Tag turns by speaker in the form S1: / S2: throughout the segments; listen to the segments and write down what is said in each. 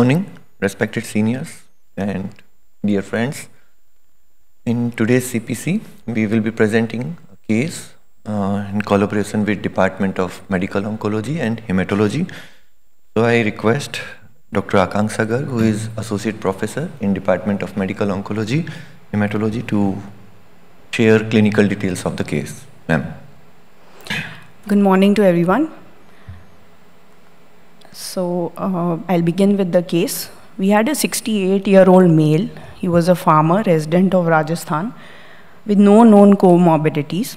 S1: morning, respected seniors and dear friends. In today's CPC, we will be presenting a case uh, in collaboration with Department of Medical Oncology and Hematology. So I request Dr. Akanksha Garg, who is Associate Professor in Department of Medical Oncology, Hematology, to share clinical details of the case. Ma'am.
S2: Good morning to everyone. So uh, I'll begin with the case. We had a 68 year old male. He was a farmer, resident of Rajasthan, with no known comorbidities.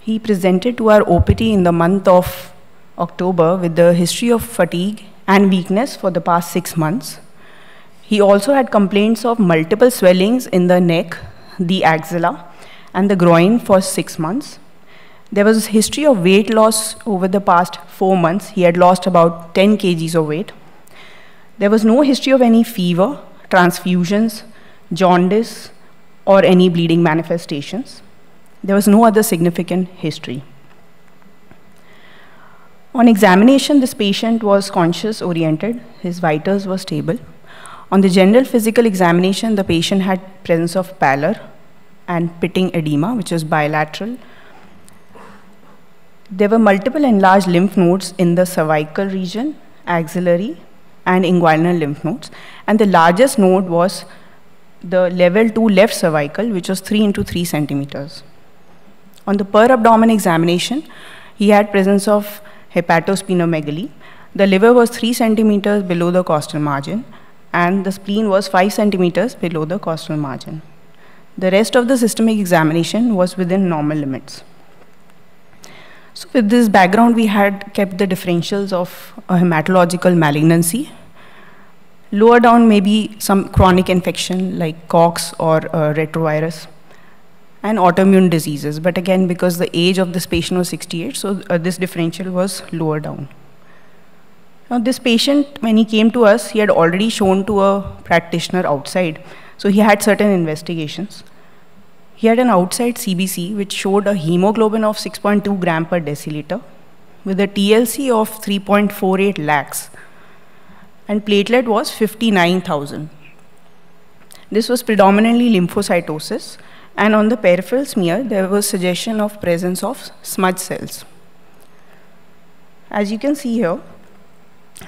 S2: He presented to our OPD in the month of October with the history of fatigue and weakness for the past six months. He also had complaints of multiple swellings in the neck, the axilla, and the groin for six months. There was a history of weight loss over the past four months. He had lost about 10 kgs of weight. There was no history of any fever, transfusions, jaundice, or any bleeding manifestations. There was no other significant history. On examination, this patient was conscious oriented. His vitals were stable. On the general physical examination, the patient had presence of pallor and pitting edema, which is bilateral there were multiple enlarged lymph nodes in the cervical region, axillary, and inguinal lymph nodes. And the largest node was the level 2 left cervical, which was 3 into 3 centimeters. On the per abdomen examination, he had presence of hepatosplenomegaly. The liver was 3 centimeters below the costal margin, and the spleen was 5 centimeters below the costal margin. The rest of the systemic examination was within normal limits. So with this background, we had kept the differentials of hematological malignancy. Lower down maybe some chronic infection like Koch's or uh, retrovirus and autoimmune diseases. But again, because the age of this patient was 68, so uh, this differential was lower down. Now this patient, when he came to us, he had already shown to a practitioner outside. So he had certain investigations. He had an outside CBC which showed a hemoglobin of 6.2 gram per deciliter with a TLC of 3.48 lakhs and platelet was 59,000. This was predominantly lymphocytosis and on the peripheral smear there was suggestion of presence of smudge cells. As you can see here,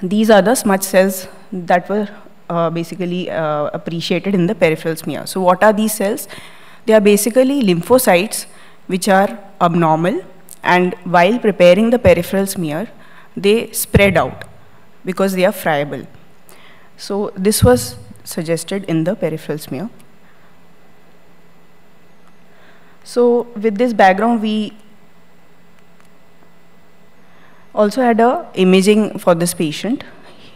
S2: these are the smudge cells that were uh, basically uh, appreciated in the peripheral smear. So what are these cells? They are basically lymphocytes which are abnormal and while preparing the peripheral smear, they spread out because they are friable. So this was suggested in the peripheral smear. So with this background, we also had a imaging for this patient.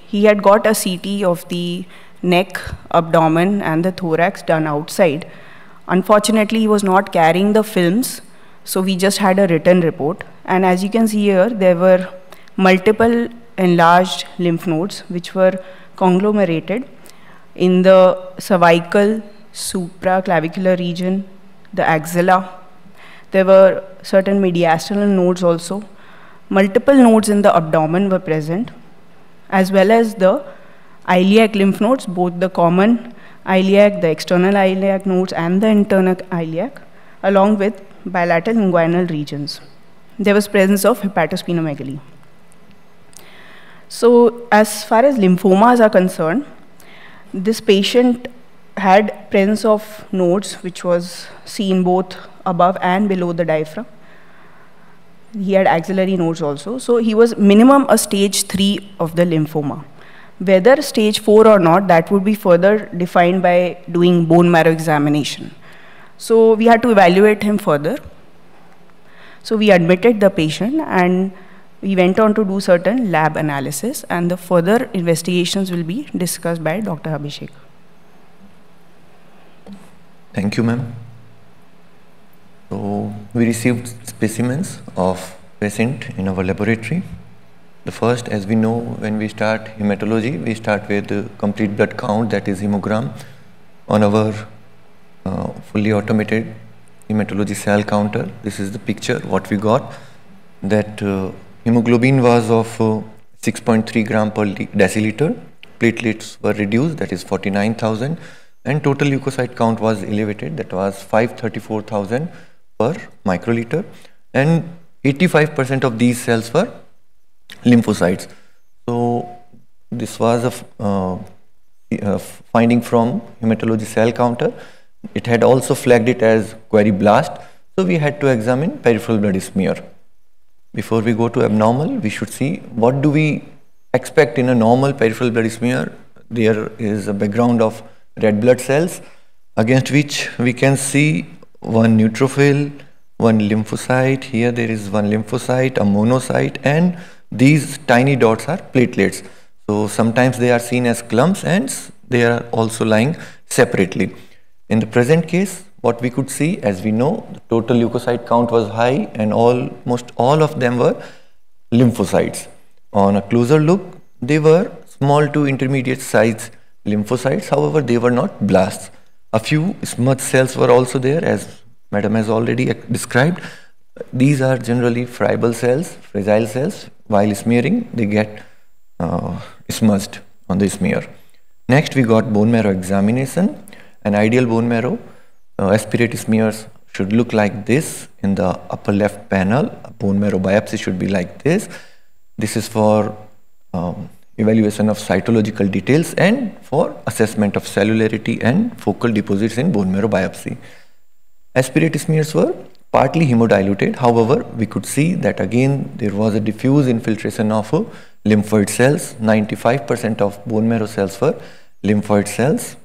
S2: He had got a CT of the neck, abdomen, and the thorax done outside Unfortunately, he was not carrying the films, so we just had a written report. And as you can see here, there were multiple enlarged lymph nodes which were conglomerated in the cervical, supraclavicular region, the axilla. There were certain mediastinal nodes also. Multiple nodes in the abdomen were present, as well as the iliac lymph nodes, both the common iliac, the external iliac nodes, and the internal iliac, along with bilateral inguinal regions. There was presence of hepatosplenomegaly. So as far as lymphomas are concerned, this patient had presence of nodes which was seen both above and below the diaphragm. He had axillary nodes also. So he was minimum a stage 3 of the lymphoma. Whether stage 4 or not, that would be further defined by doing bone marrow examination. So we had to evaluate him further. So we admitted the patient and we went on to do certain lab analysis and the further investigations will be discussed by Dr. Abhishek.
S1: Thank you, ma'am. So we received specimens of patient in our laboratory. The first, as we know, when we start hematology, we start with the complete blood count, that is hemogram, on our uh, fully automated hematology cell counter. This is the picture, what we got, that uh, hemoglobin was of uh, 6.3 gram per deciliter. Platelets were reduced, that is 49,000, and total leukocyte count was elevated, that was 534,000 per microliter, and 85% of these cells were lymphocytes. So this was a uh, uh, finding from hematology cell counter. It had also flagged it as query blast. So we had to examine peripheral blood smear. Before we go to abnormal, we should see what do we expect in a normal peripheral blood smear. There is a background of red blood cells against which we can see one neutrophil, one lymphocyte. Here there is one lymphocyte, a monocyte and these tiny dots are platelets. So sometimes they are seen as clumps and they are also lying separately. In the present case, what we could see, as we know, the total leukocyte count was high and almost all of them were lymphocytes. On a closer look, they were small to intermediate size lymphocytes, however, they were not blasts. A few smudge cells were also there, as Madam has already described. These are generally friable cells, fragile cells. While smearing, they get uh, smudged on the smear. Next, we got bone marrow examination. An ideal bone marrow uh, aspirate smears should look like this in the upper left panel. A bone marrow biopsy should be like this. This is for um, evaluation of cytological details and for assessment of cellularity and focal deposits in bone marrow biopsy. Aspirate smears were partly hemodiluted. However, we could see that again there was a diffuse infiltration of uh, lymphoid cells. 95% of bone marrow cells were lymphoid cells.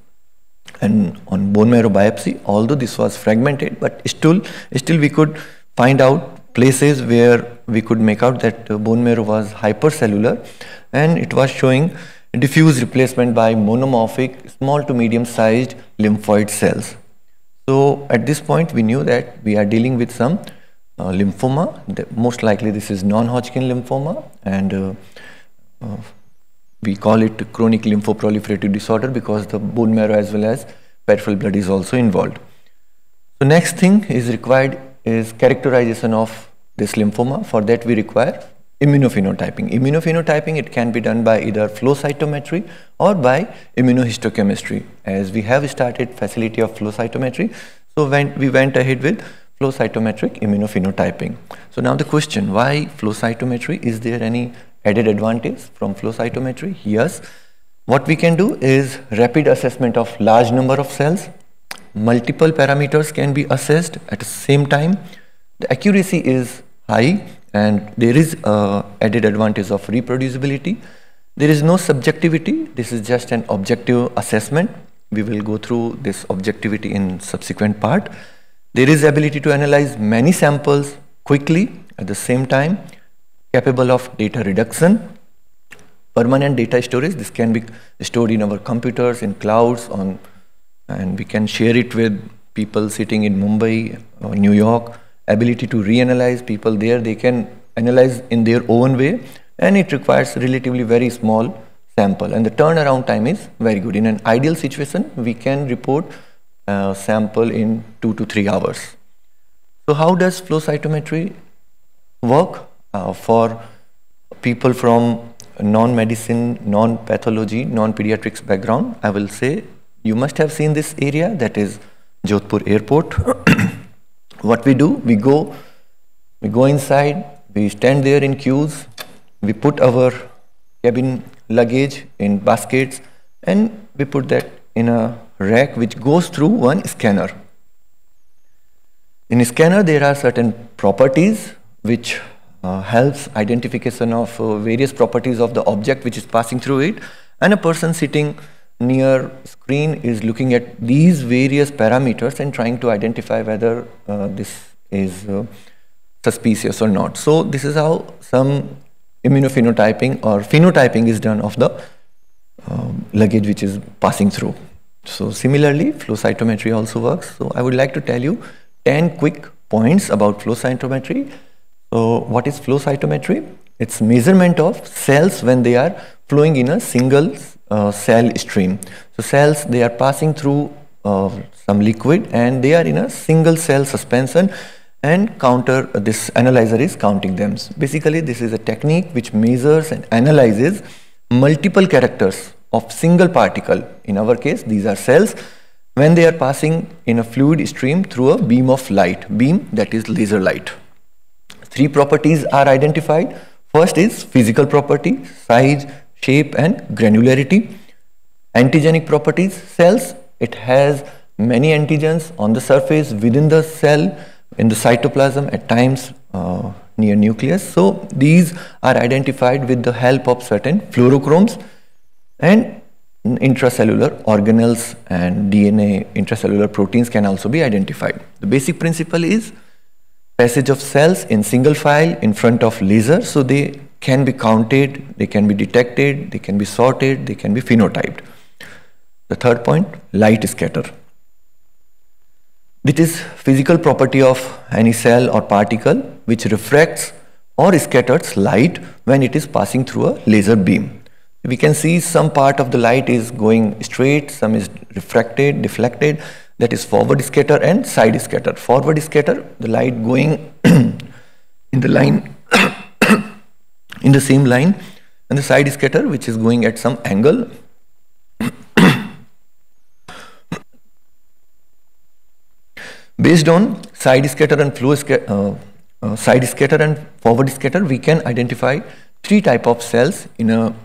S1: And on bone marrow biopsy, although this was fragmented, but still, still we could find out places where we could make out that uh, bone marrow was hypercellular and it was showing diffuse replacement by monomorphic small to medium sized lymphoid cells. So at this point, we knew that we are dealing with some uh, lymphoma. The, most likely, this is non-Hodgkin lymphoma, and uh, uh, we call it chronic lymphoproliferative disorder because the bone marrow as well as peripheral blood is also involved. So next thing is required is characterization of this lymphoma. For that, we require immunophenotyping. Immunophenotyping, it can be done by either flow cytometry or by immunohistochemistry. As we have started facility of flow cytometry, so when we went ahead with flow cytometric immunophenotyping. So now the question, why flow cytometry? Is there any added advantage from flow cytometry? Yes. What we can do is rapid assessment of large number of cells. Multiple parameters can be assessed at the same time. The accuracy is high and there is a added advantage of reproducibility. There is no subjectivity. This is just an objective assessment. We will go through this objectivity in subsequent part. There is ability to analyze many samples quickly at the same time, capable of data reduction, permanent data storage. This can be stored in our computers, in clouds, on, and we can share it with people sitting in Mumbai or New York ability to reanalyze people there they can analyze in their own way and it requires relatively very small sample. And the turnaround time is very good. In an ideal situation we can report a sample in 2 to 3 hours. So how does flow cytometry work? Uh, for people from non-medicine non-pathology non-pediatrics background i will say you must have seen this area that is jodhpur airport what we do we go we go inside we stand there in queues we put our cabin luggage in baskets and we put that in a rack which goes through one scanner. In a scanner there are certain properties which uh, helps identification of uh, various properties of the object which is passing through it and a person sitting near screen is looking at these various parameters and trying to identify whether uh, this is uh, suspicious or not. So this is how some immunophenotyping or phenotyping is done of the um, luggage which is passing through. So similarly, flow cytometry also works. So I would like to tell you 10 quick points about flow cytometry. So what is flow cytometry? It's measurement of cells when they are flowing in a single uh, cell stream. So cells, they are passing through uh, some liquid and they are in a single cell suspension and counter uh, this analyzer is counting them. So basically this is a technique which measures and analyzes multiple characters of single particle. In our case, these are cells when they are passing in a fluid stream through a beam of light, beam that is laser light. Three properties are identified. First is physical property, size, shape and granularity. Antigenic properties, cells, it has many antigens on the surface within the cell in the cytoplasm at times uh, near nucleus. So these are identified with the help of certain fluorochromes and intracellular organelles and DNA intracellular proteins can also be identified. The basic principle is passage of cells in single file in front of laser so they can be counted, they can be detected, they can be sorted, they can be phenotyped. The third point, light scatter. It is physical property of any cell or particle which refracts or scatters light when it is passing through a laser beam. We can see some part of the light is going straight, some is refracted, deflected, that is forward scatter and side scatter. Forward scatter, the light going in the line, in the same line, and the side scatter which is going at some angle Based on side scatter and flow uh, uh, side scatter and forward scatter, we can identify three type of cells in a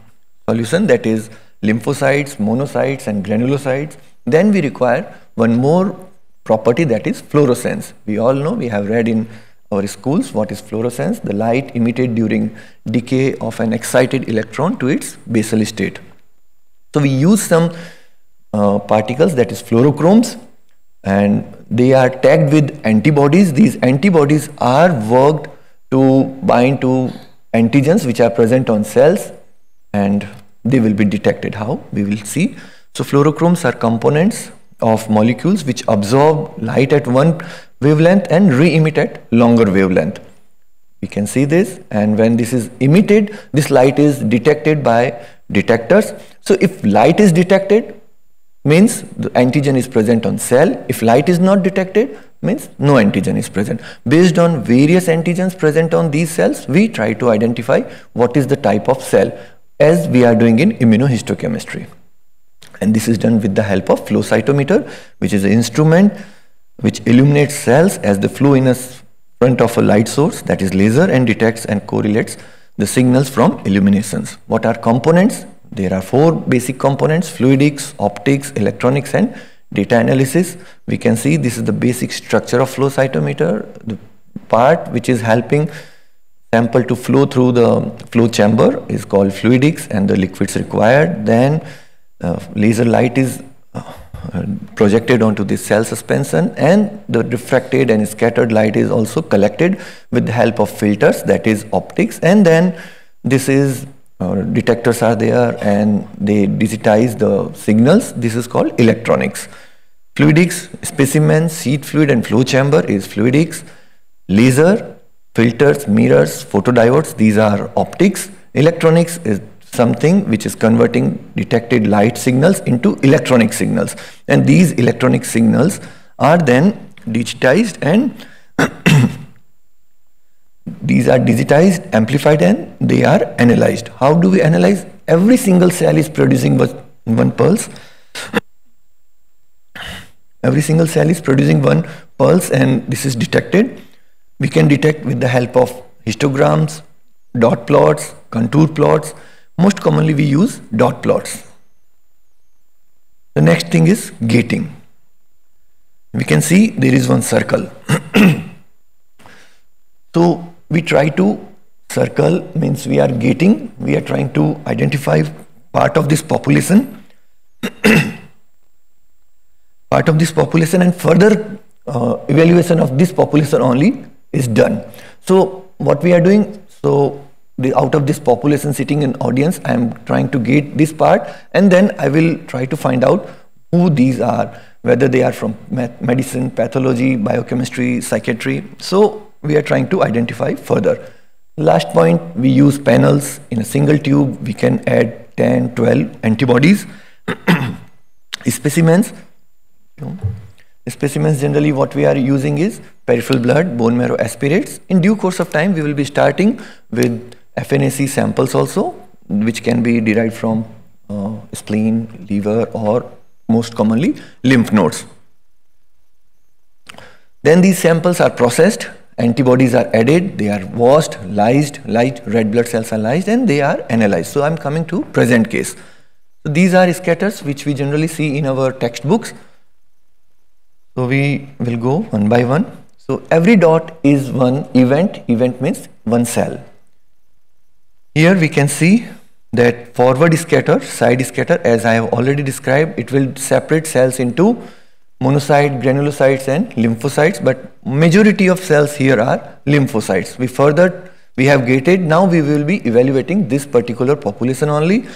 S1: solution that is lymphocytes, monocytes and granulocytes. Then we require one more property that is fluorescence. We all know, we have read in our schools what is fluorescence, the light emitted during decay of an excited electron to its basal state. So we use some uh, particles that is fluorochromes and they are tagged with antibodies. These antibodies are worked to bind to antigens which are present on cells and they will be detected. How? We will see. So fluorochromes are components of molecules which absorb light at one wavelength and re-emit at longer wavelength. We can see this and when this is emitted, this light is detected by detectors. So if light is detected, means the antigen is present on cell. If light is not detected, means no antigen is present. Based on various antigens present on these cells, we try to identify what is the type of cell as we are doing in immunohistochemistry. And this is done with the help of flow cytometer, which is an instrument which illuminates cells as they flow in front of a light source that is laser and detects and correlates the signals from illuminations. What are components? There are four basic components, fluidics, optics, electronics and data analysis. We can see this is the basic structure of flow cytometer, the part which is helping sample to flow through the flow chamber is called fluidics and the liquids required. Then uh, laser light is uh, projected onto the cell suspension and the refracted and scattered light is also collected with the help of filters that is optics and then this is uh, detectors are there and they digitize the signals. This is called electronics. Fluidics, specimen, sheath fluid and flow chamber is fluidics. Laser, filters, mirrors, photodiodes, these are optics. Electronics is something which is converting detected light signals into electronic signals. And these electronic signals are then digitized and these are digitized, amplified and they are analyzed. How do we analyze? Every single cell is producing one pulse. Every single cell is producing one pulse and this is detected. We can detect with the help of histograms, dot plots, contour plots. Most commonly we use dot plots. The next thing is gating. We can see there is one circle. so we try to circle means we are gating we are trying to identify part of this population part of this population and further uh, evaluation of this population only is done so what we are doing so the, out of this population sitting in audience i am trying to get this part and then i will try to find out who these are whether they are from medicine pathology biochemistry psychiatry so we are trying to identify further. Last point, we use panels. In a single tube, we can add 10, 12 antibodies. specimens, specimens generally what we are using is peripheral blood, bone marrow aspirates. In due course of time, we will be starting with FNAC samples also, which can be derived from uh, spleen, liver or most commonly lymph nodes. Then these samples are processed, antibodies are added, they are washed, lysed, light red blood cells are lysed and they are analyzed. So I'm coming to present case. So these are scatters which we generally see in our textbooks. So we will go one by one. So every dot is one event, event means one cell. Here we can see that forward scatter, side scatter as I have already described, it will separate cells into monocyte, granulocytes and lymphocytes but majority of cells here are lymphocytes. We further, we have gated, now we will be evaluating this particular population only.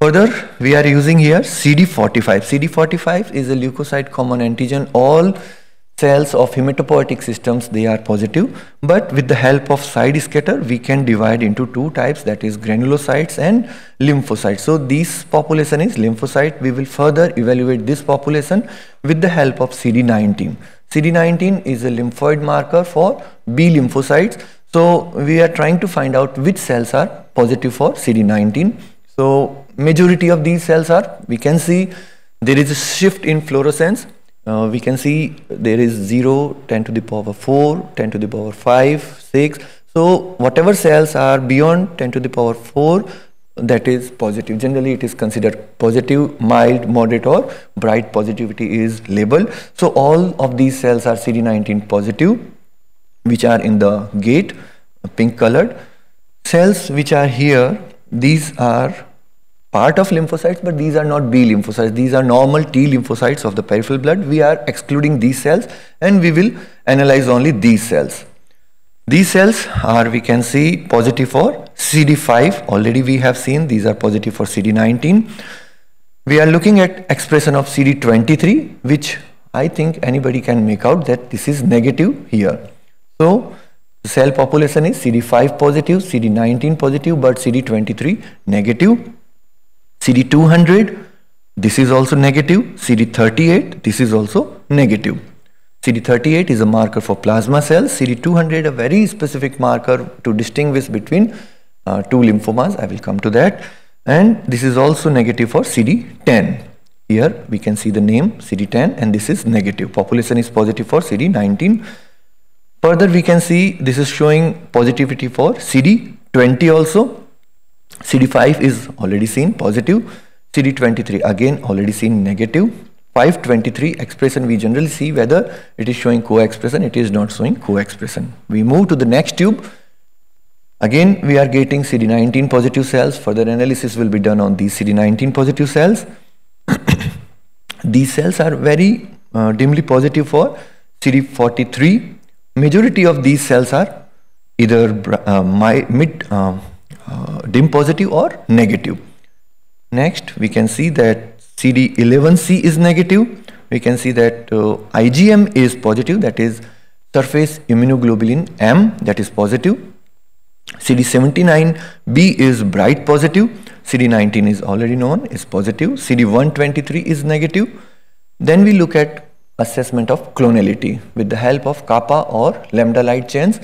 S1: Further, we are using here CD45. CD45 is a leukocyte common antigen. All cells of hematopoietic systems they are positive but with the help of side scatter we can divide into two types that is granulocytes and lymphocytes. So this population is lymphocyte. We will further evaluate this population with the help of CD19 CD19 is a lymphoid marker for B lymphocytes. So we are trying to find out which cells are positive for CD19 so majority of these cells are we can see there is a shift in fluorescence uh, we can see there is 0, 10 to the power 4, 10 to the power 5, 6. So whatever cells are beyond 10 to the power 4, that is positive. Generally it is considered positive, mild, moderate or bright positivity is labeled. So all of these cells are CD19 positive which are in the gate, pink colored. Cells which are here, these are part of lymphocytes, but these are not B lymphocytes. These are normal T lymphocytes of the peripheral blood. We are excluding these cells and we will analyze only these cells. These cells are, we can see, positive for CD5. Already we have seen these are positive for CD19. We are looking at expression of CD23, which I think anybody can make out that this is negative here. So, cell population is CD5 positive, CD19 positive, but CD23 negative. CD200, this is also negative. CD38, this is also negative. CD38 is a marker for plasma cells. CD200 a very specific marker to distinguish between uh, two lymphomas. I will come to that. And this is also negative for CD10. Here we can see the name CD10 and this is negative. Population is positive for CD19. Further we can see this is showing positivity for CD20 also CD5 is already seen positive. CD23 again already seen negative. 523 expression we generally see whether it is showing co-expression, it is not showing co-expression. We move to the next tube. Again we are getting CD19 positive cells. Further analysis will be done on these CD19 positive cells. these cells are very uh, dimly positive for CD43. Majority of these cells are either uh, my, mid uh, uh, dim positive or negative. Next, we can see that CD11C is negative. We can see that uh, IgM is positive, that is surface immunoglobulin M, that is positive. CD79B is bright positive. CD19 is already known, is positive. CD123 is negative. Then we look at assessment of clonality with the help of kappa or lambda light chains.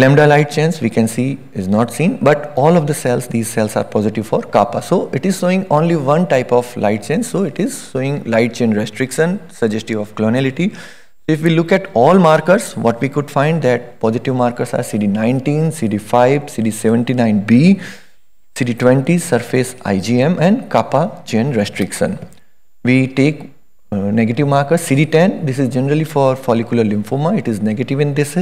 S1: Lambda light chains we can see is not seen but all of the cells these cells are positive for kappa. So it is showing only one type of light chain so it is showing light chain restriction suggestive of clonality. If we look at all markers what we could find that positive markers are CD19, CD5, CD79B, CD20 surface IgM and kappa chain restriction. We take uh, negative markers CD10 this is generally for follicular lymphoma it is negative in this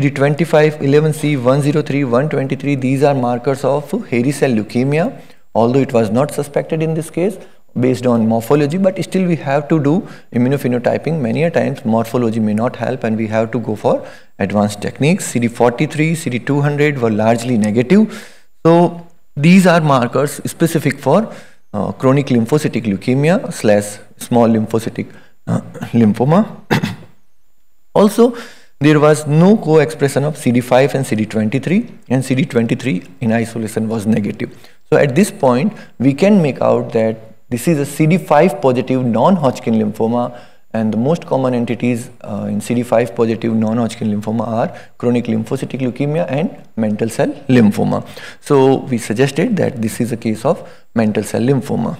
S1: CD25, 11C, 103, 123, these are markers of hairy cell leukemia, although it was not suspected in this case based on morphology, but still we have to do immunophenotyping. Many a times morphology may not help and we have to go for advanced techniques. CD43, CD200 were largely negative. So these are markers specific for uh, chronic lymphocytic leukemia slash small lymphocytic uh, lymphoma. also, there was no co-expression of CD5 and CD23 and CD23 in isolation was negative. So at this point we can make out that this is a CD5 positive non-Hodgkin lymphoma And the most common entities uh, in CD5 positive non-Hodgkin lymphoma are chronic lymphocytic leukemia and mantle cell lymphoma. So we suggested that this is a case of mantle cell lymphoma.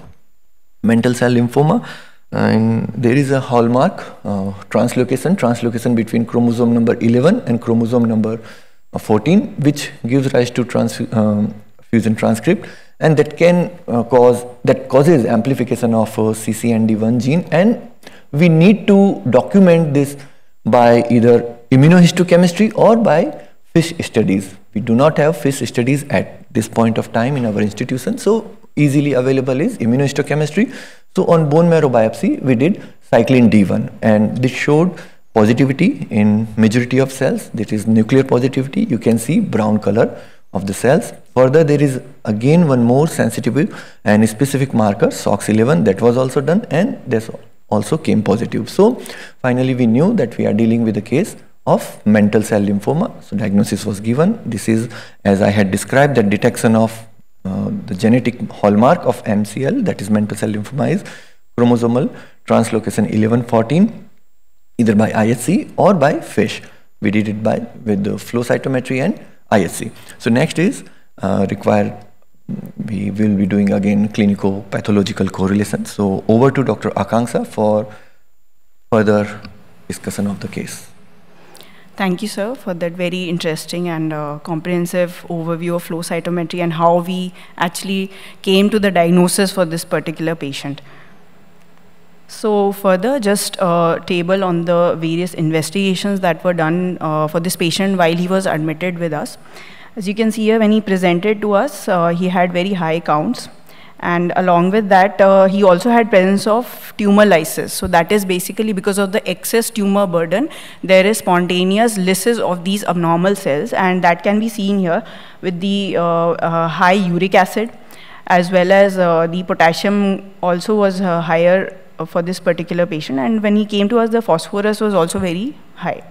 S1: Mantle cell lymphoma and there is a hallmark uh, translocation, translocation between chromosome number 11 and chromosome number uh, 14 which gives rise to trans, um, fusion transcript and that can uh, cause that causes amplification of uh, CCND1 gene and we need to document this by either immunohistochemistry or by FISH studies. We do not have FISH studies at this point of time in our institution so easily available is immunohistochemistry. So on bone marrow biopsy we did cyclin D1 and this showed positivity in majority of cells that is nuclear positivity you can see brown color of the cells. Further, there is again one more sensitive and specific marker, SOX11, that was also done and this also came positive. So, finally we knew that we are dealing with a case of mantle cell lymphoma. So, diagnosis was given. This is, as I had described, the detection of uh, the genetic hallmark of MCL, that is mantle cell lymphoma is chromosomal translocation 1114, either by IHC or by FISH. We did it by with the flow cytometry and IHC. So next is uh, required we will be doing again clinical pathological correlation. So over to Dr. Akanksha for further discussion of the case.
S2: Thank you, sir, for that very interesting and uh, comprehensive overview of flow cytometry and how we actually came to the diagnosis for this particular patient. So further, just a table on the various investigations that were done uh, for this patient while he was admitted with us. As you can see here, when he presented to us, uh, he had very high counts. And along with that, uh, he also had presence of tumor lysis. So that is basically because of the excess tumor burden, there is spontaneous lysis of these abnormal cells. And that can be seen here with the uh, uh, high uric acid, as well as uh, the potassium also was higher for this particular patient. And when he came to us, the phosphorus was also very high.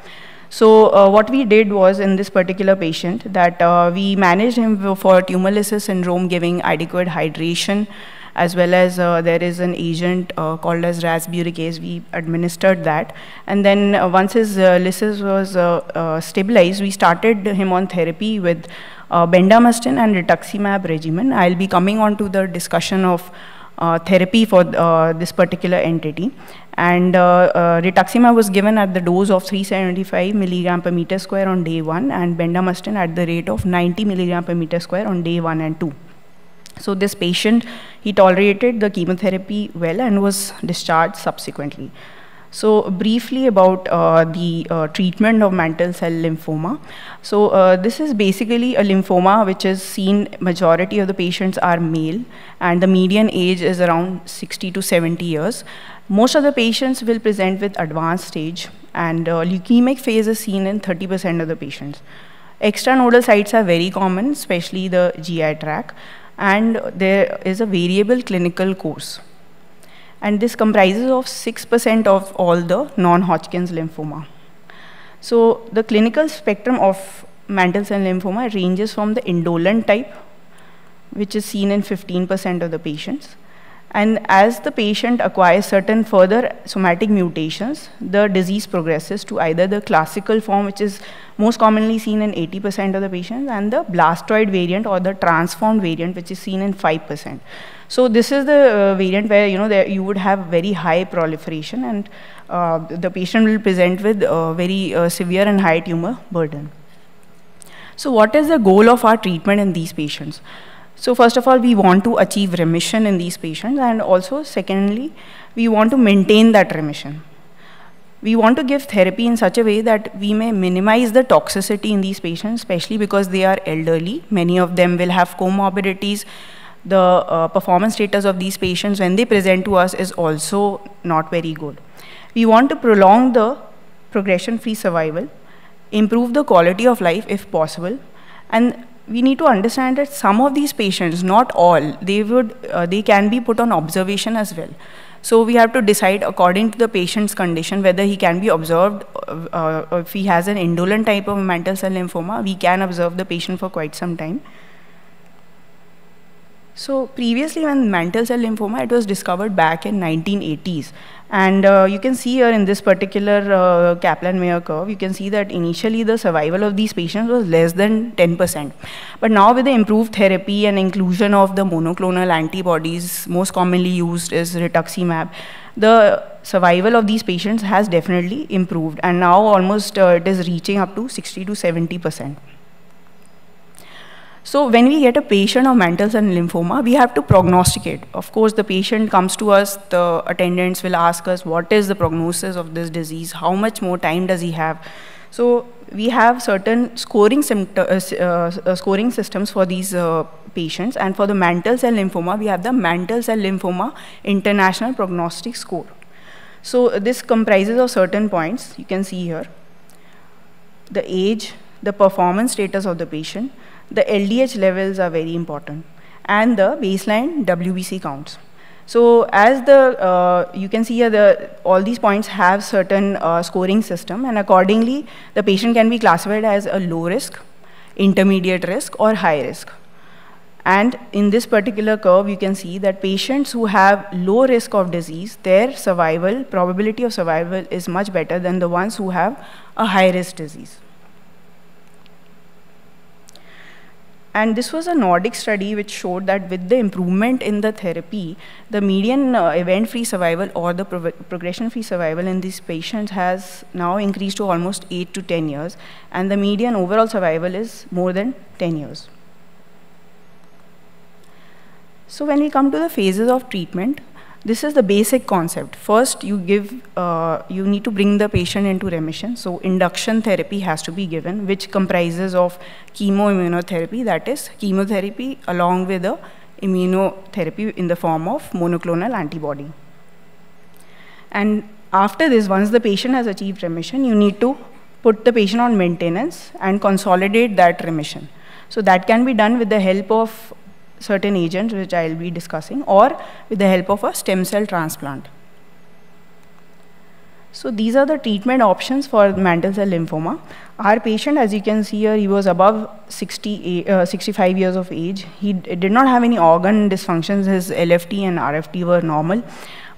S2: So uh, what we did was in this particular patient that uh, we managed him for tumor lysis syndrome giving adequate hydration as well as uh, there is an agent uh, called as rasburicase. We administered that. And then uh, once his uh, lysis was stabilized, we started him on therapy with bendamustine and rituximab regimen. I'll be coming on to the discussion of therapy for uh, this particular entity. And uh, rituximab was given at the dose of 375 milligram per meter square on day one and bendamustine at the rate of 90 milligram per meter square on day one and two. So this patient, he tolerated the chemotherapy well and was discharged subsequently. So briefly about uh, the uh, treatment of mantle cell lymphoma. So uh, this is basically a lymphoma which is seen majority of the patients are male and the median age is around 60 to 70 years. Most of the patients will present with advanced stage and uh, leukemic phase is seen in 30% of the patients. Extranodal sites are very common, especially the GI tract and there is a variable clinical course and this comprises of 6% of all the non-Hodgkin's lymphoma. So the clinical spectrum of mantle cell lymphoma ranges from the indolent type, which is seen in 15% of the patients. And as the patient acquires certain further somatic mutations, the disease progresses to either the classical form, which is most commonly seen in 80% of the patients, and the blastoid variant or the transformed variant, which is seen in 5%. So this is the uh, variant where you know you would have very high proliferation and uh, the patient will present with uh, very uh, severe and high tumor burden. So what is the goal of our treatment in these patients? So first of all, we want to achieve remission in these patients and also secondly, we want to maintain that remission. We want to give therapy in such a way that we may minimize the toxicity in these patients, especially because they are elderly. Many of them will have comorbidities, the uh, performance status of these patients when they present to us is also not very good. We want to prolong the progression-free survival, improve the quality of life if possible, and we need to understand that some of these patients, not all, they would, uh, they can be put on observation as well. So we have to decide according to the patient's condition whether he can be observed. Uh, uh if he has an indolent type of mantle cell lymphoma, we can observe the patient for quite some time. So previously when mantle cell lymphoma, it was discovered back in 1980s. And uh, you can see here in this particular uh, Kaplan-Meier curve, you can see that initially the survival of these patients was less than 10%. But now with the improved therapy and inclusion of the monoclonal antibodies, most commonly used is rituximab, the survival of these patients has definitely improved. And now almost uh, it is reaching up to 60 to 70%. So when we get a patient of mantle cell lymphoma, we have to prognosticate. Of course, the patient comes to us, the attendants will ask us, what is the prognosis of this disease? How much more time does he have? So we have certain scoring, uh, uh, scoring systems for these uh, patients. And for the mantle cell lymphoma, we have the mantle cell lymphoma international prognostic score. So this comprises of certain points you can see here. The age, the performance status of the patient, the LDH levels are very important and the baseline WBC counts. So as the, uh, you can see here, the, all these points have certain uh, scoring system and accordingly, the patient can be classified as a low risk, intermediate risk or high risk. And in this particular curve, you can see that patients who have low risk of disease, their survival, probability of survival is much better than the ones who have a high risk disease. And this was a Nordic study which showed that with the improvement in the therapy, the median uh, event-free survival or the pro progression-free survival in these patients has now increased to almost 8 to 10 years, and the median overall survival is more than 10 years. So when we come to the phases of treatment, this is the basic concept. First, you give, uh, you need to bring the patient into remission. So induction therapy has to be given, which comprises of chemoimmunotherapy, that is chemotherapy along with the immunotherapy in the form of monoclonal antibody. And after this, once the patient has achieved remission, you need to put the patient on maintenance and consolidate that remission. So that can be done with the help of certain agents which I will be discussing or with the help of a stem cell transplant. So these are the treatment options for mantle cell lymphoma. Our patient, as you can see here, he was above 60, uh, 65 years of age. He did not have any organ dysfunctions. His LFT and RFT were normal.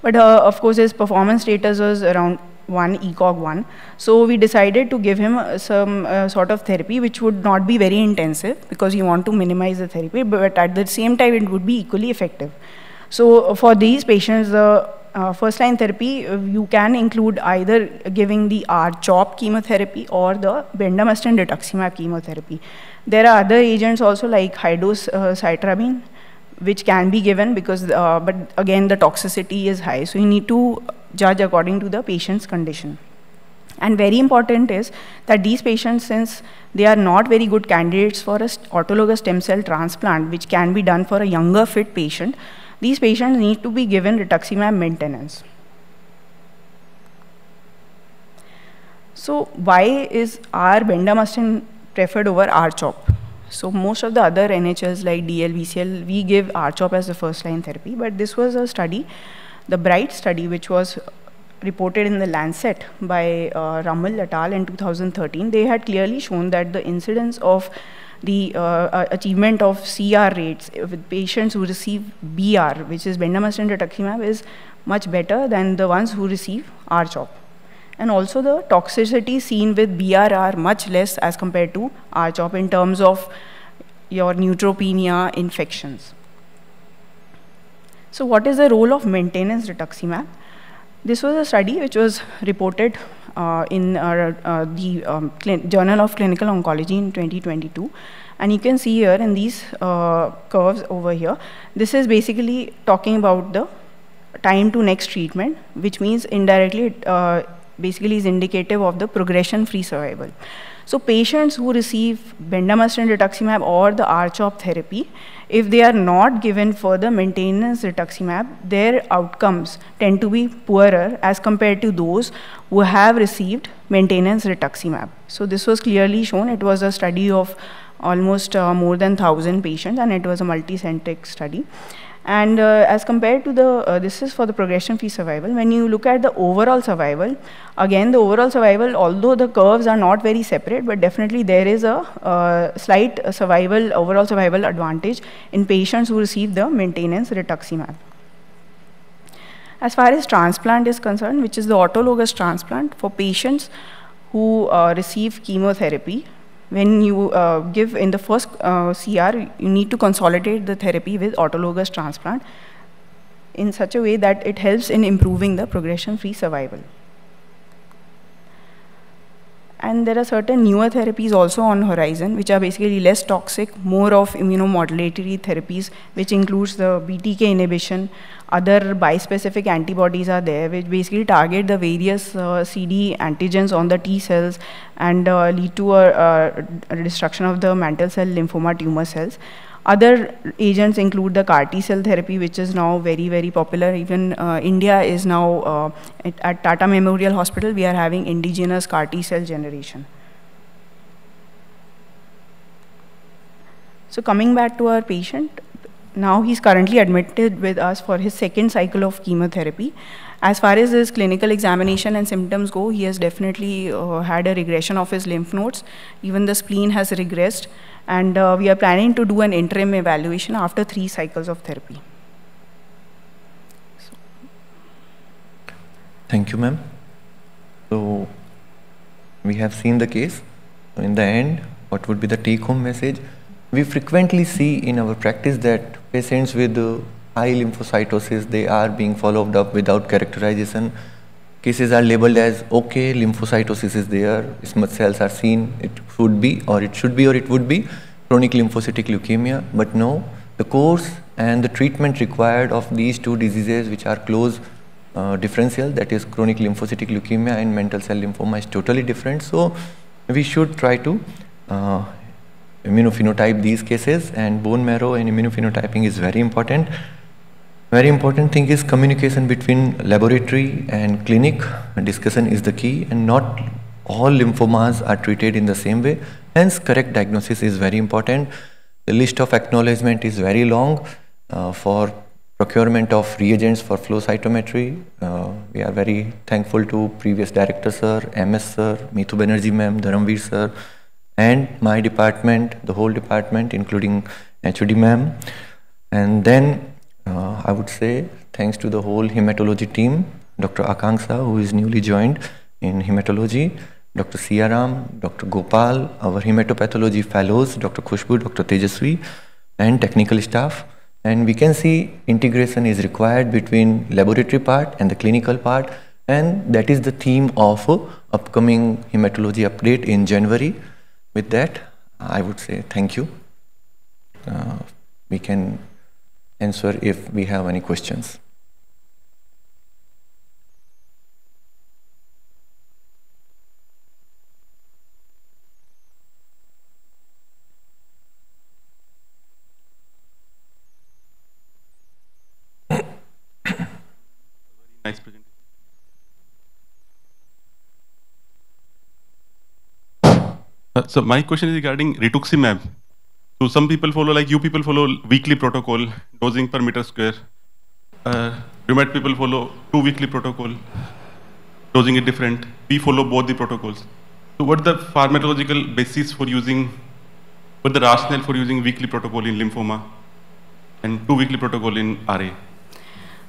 S2: But uh, of course, his performance status was around 1, ECOG 1. So we decided to give him uh, some uh, sort of therapy which would not be very intensive because you want to minimize the therapy, but at the same time it would be equally effective. So uh, for these patients, the uh, first line therapy, uh, you can include either giving the R-CHOP chemotherapy or the bendamustine rituximab chemotherapy. There are other agents also like high-dose uh, which can be given because, uh, but again, the toxicity is high. So you need to judge according to the patient's condition. And very important is that these patients, since they are not very good candidates for a autologous stem cell transplant, which can be done for a younger fit patient, these patients need to be given rituximab maintenance. So why is R bendamustine preferred over R-CHOP? So most of the other NHLs like DLBCL, we give R-CHOP as the first line therapy, but this was a study, the BRIGHT study, which was reported in the Lancet by uh, Rummel et al. in 2013. They had clearly shown that the incidence of the uh, achievement of CR rates with patients who receive BR, which is bendamustine rituximab, is much better than the ones who receive R-CHOP. And also the toxicity seen with BR are much less as compared to R-CHOP in terms of your neutropenia infections. So what is the role of maintenance rituximab? This was a study which was reported uh, in uh, uh, the um, Journal of Clinical Oncology in 2022. And you can see here in these uh, curves over here, this is basically talking about the time to next treatment, which means indirectly uh, basically is indicative of the progression-free survival. So patients who receive bendamustine rituximab or the R-CHOP therapy, if they are not given further maintenance rituximab, their outcomes tend to be poorer as compared to those who have received maintenance rituximab. So this was clearly shown. It was a study of almost uh, more than 1,000 patients and it was a multicentric study. And uh, as compared to the, uh, this is for the progression-free survival. When you look at the overall survival, again, the overall survival, although the curves are not very separate, but definitely there is a uh, slight survival, overall survival advantage in patients who receive the maintenance rituximab. As far as transplant is concerned, which is the autologous transplant for patients who uh, receive chemotherapy, when you uh, give in the first uh, CR, you need to consolidate the therapy with autologous transplant in such a way that it helps in improving the progression-free survival. And there are certain newer therapies also on horizon, which are basically less toxic, more of immunomodulatory therapies, which includes the BTK inhibition. Other bispecific antibodies are there, which basically target the various uh, CD antigens on the T cells and uh, lead to a, a destruction of the mantle cell lymphoma tumor cells. Other agents include the CAR T cell therapy, which is now very, very popular. Even uh, India is now, uh, at, at, Tata Memorial Hospital, we are having indigenous CAR T cell generation. So coming back to our patient, now he's currently admitted with us for his second cycle of chemotherapy. As far as his clinical examination and symptoms go, he has definitely uh, had a regression of his lymph nodes. Even the spleen has regressed and uh, we are planning to do an interim evaluation after three cycles of therapy.
S1: So. Thank you, ma'am. So, we have seen the case. in the end, what would be the take-home message? We frequently see in our practice that patients with uh, high lymphocytosis, they are being followed up without characterization. Cases are labeled as, okay, lymphocytosis is there, smudge cells are seen, it should be or it should be or it would be chronic lymphocytic leukemia, but no, the course and the treatment required of these two diseases which are close uh, differential, that is chronic lymphocytic leukemia and mantle cell lymphoma is totally different. So we should try to uh, immunophenotype these cases and bone marrow and immunophenotyping is very important. Very important thing is communication between laboratory and clinic. Discussion is the key and not all lymphomas are treated in the same way. Hence, correct diagnosis is very important. The list of acknowledgement is very long uh, for procurement of reagents for flow cytometry. Uh, we are very thankful to previous director sir, MS sir, Mithu Banerjee ma'am, Dharamveer sir, and my department, the whole department, including HOD ma'am. And then uh, I would say thanks to the whole hematology team, Dr. Akanksha, who is newly joined in hematology, Dr. Siaram, Dr. Gopal, our hematopathology fellows, Dr. Khushbu, Dr. Tejaswi, and technical staff. And we can see integration is required between laboratory part and the clinical part. And that is the theme of upcoming hematology update in January. With that, I would say thank you. Uh, we can answer if we have any questions.
S3: Uh, so my question is regarding rituximab. So some people follow, like you people follow weekly protocol, dosing per meter square. Uh, rheumatoid people follow two weekly protocol, dosing it different. We follow both the protocols. So what the pharmacological basis for using, what the rationale for using weekly protocol in lymphoma and two weekly protocol in RA?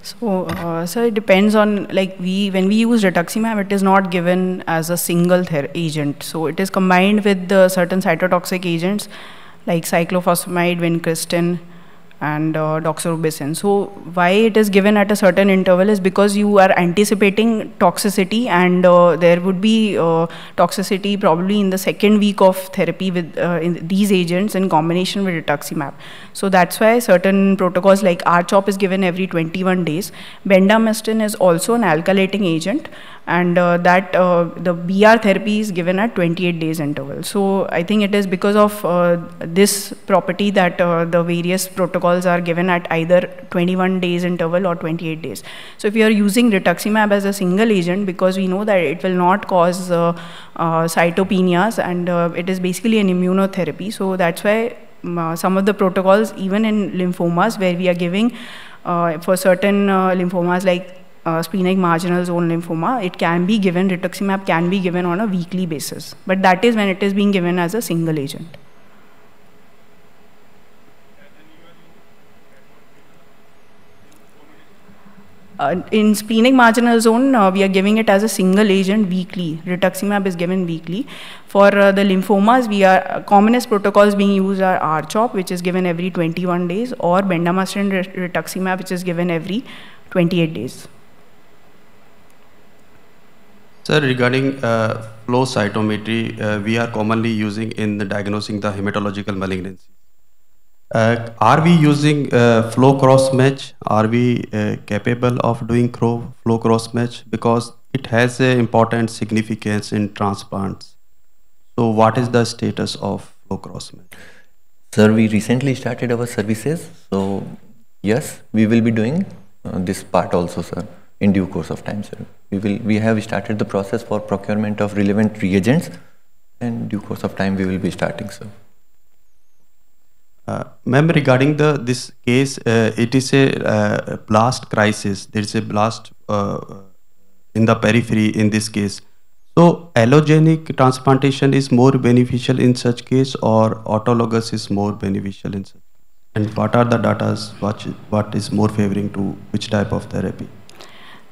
S2: So, uh, it depends on like we when we use rituximab, it is not given as a single agent. So it is combined with the certain cytotoxic agents like cyclophosphamide, vincristine, and uh, doxorubicin. So why it is given at a certain interval is because you are anticipating toxicity and uh, there would be uh, toxicity probably in the second week of therapy with uh, these agents in combination with rituximab. So that's why certain protocols like R-CHOP is given every 21 days. Bendamustine is also an alkylating agent and uh, that uh, the BR therapy is given at 28 days interval. So I think it is because of uh, this property that uh, the various protocols are given at either 21 days interval or 28 days. So if you are using rituximab as a single agent, because we know that it will not cause uh, uh, cytopenias and it is basically an immunotherapy, so that's why some of the protocols, even in lymphomas, where we are giving uh, for certain uh, lymphomas like uh, splenic marginal zone lymphoma, it can be given, rituximab can be given on a weekly basis. But that is when it is being given as a single agent. Uh, in splenic marginal zone, uh, we are giving it as a single agent weekly. Rituximab is given weekly. For uh, the lymphomas, we are uh, commonest protocols being used are R-CHOP, which is given every 21 days, or bendamustine rituximab, which is given every 28 days.
S4: Sir, regarding uh, flow cytometry, uh, we are commonly using in the diagnosing the hematological malignancy. Uh, are we using uh, flow cross match? Are we uh, capable of doing flow cross match? Because it has an important significance in transplants. So what is the status of flow cross match?
S1: Sir, we recently started our services. So yes, we will be doing uh, this part also, sir, in due course of time, sir. We will. We have started the process for procurement of relevant reagents and due course of time we will be starting, sir.
S4: Uh, Ma'am, regarding the this case, uh, it is a uh, blast crisis. There is a blast uh, in the periphery in this case. So, allogenic transplantation is more beneficial in such case, or autologous is more beneficial in such. And what are the data? What what is more favoring to which type of therapy?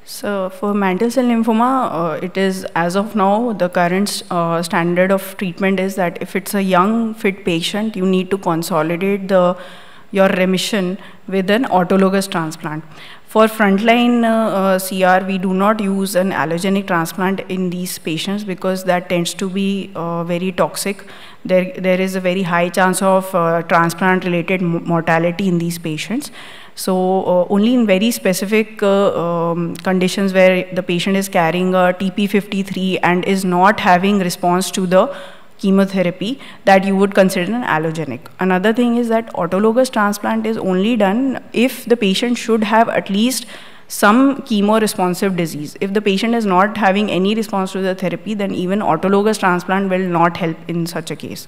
S2: So for mantle cell lymphoma, uh, it is as of now the current uh, standard of treatment is that if it's a young fit patient, you need to consolidate the your remission with an autologous transplant. For frontline uh, uh CR, we do not use an allogenic transplant in these patients because that tends to be uh, very toxic. There, there is a very high chance of uh, transplant-related mortality in these patients. So uh, only in very specific uh, um, conditions where the patient is carrying a TP53 and is not having response to the chemotherapy that you would consider an allogenic. Another thing is that autologous transplant is only done if the patient should have at least some chemo responsive disease. If the patient is not having any response to the therapy, then even autologous transplant will not help in such a case.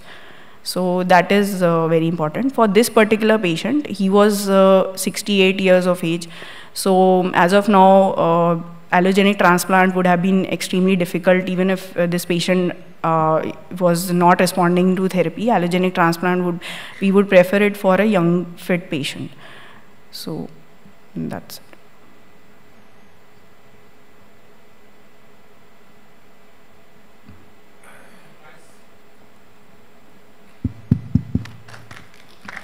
S2: So that is uh, very important. For this particular patient, he was uh, 68 years of age. So as of now, uh, allogenic transplant would have been extremely difficult even if uh, this patient uh, was not responding to therapy. Allogenic transplant would, we would prefer it for a young fit patient. So that's